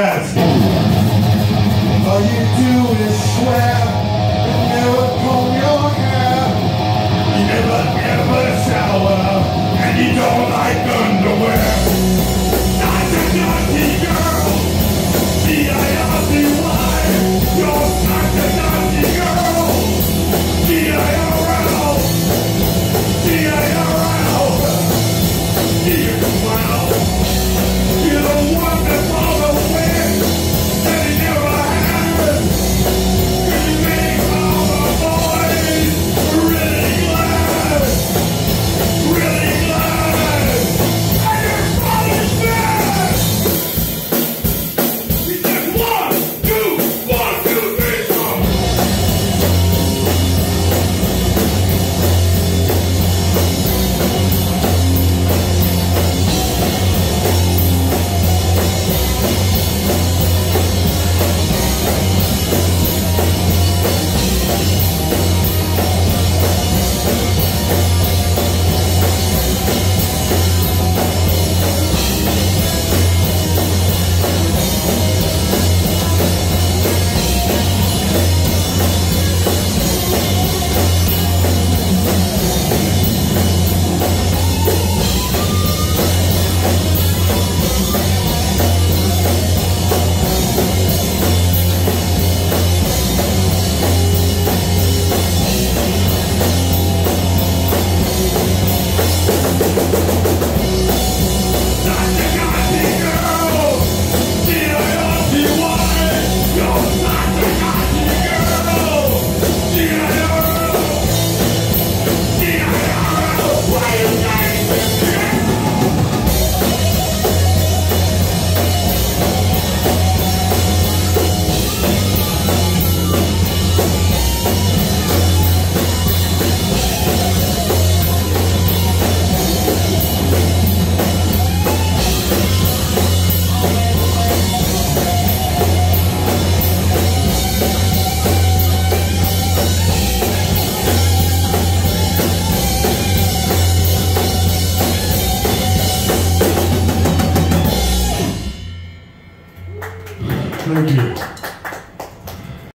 All you do is swear